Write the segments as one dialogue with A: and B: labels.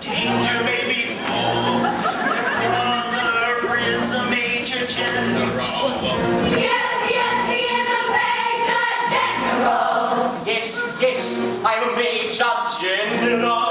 A: Danger may be full. Your father is a major general.
B: Yes, yes, he is a major general.
C: Yes, yes, I'm a major general.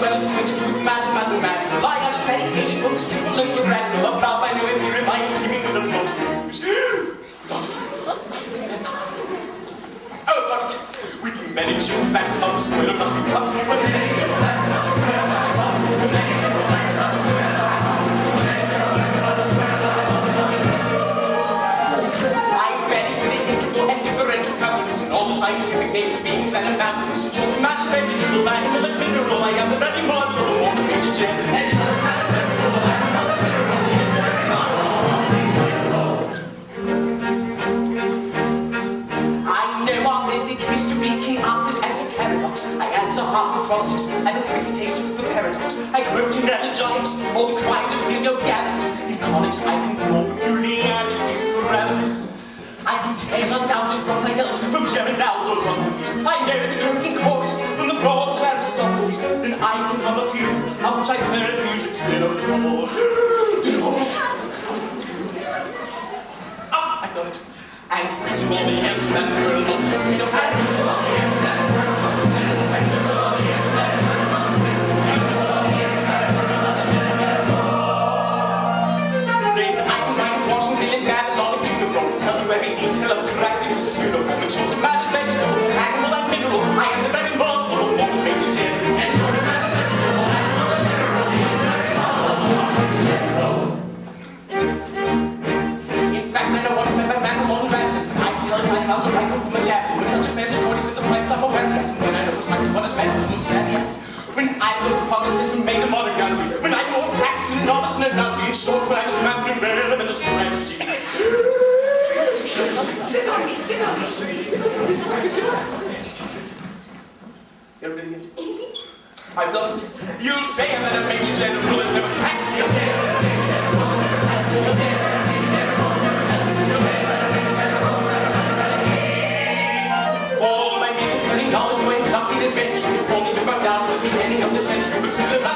C: Well acquainted to the maths mathematical. I understand equation both simple and grammatical. About my theory, my of. Oh, but with many how the square of all the scientific names of beings and mountains. Children, matters, have a pretty taste for paradox. I quote analogics, all the crimes of Heliogabalus. In conics, I can draw peculiarities, parameters. I can tell undoubted Raphaels from Gemini's or. I know the drinking chorus from the Frogs of Aristophanes. Then I can hum a few, To the floor. Ah, I got it. And whistle all the ends and then burn lots of speed When I upon this, this made a modern gallery. When I of tactics and novice and not in short, when I was mapping in bare elemental strategy.
B: Sit on me, sit on me.
C: Get it? I've got it. You'll say that a major general has never sacked you. Knowledge when copied adventure is only Xưa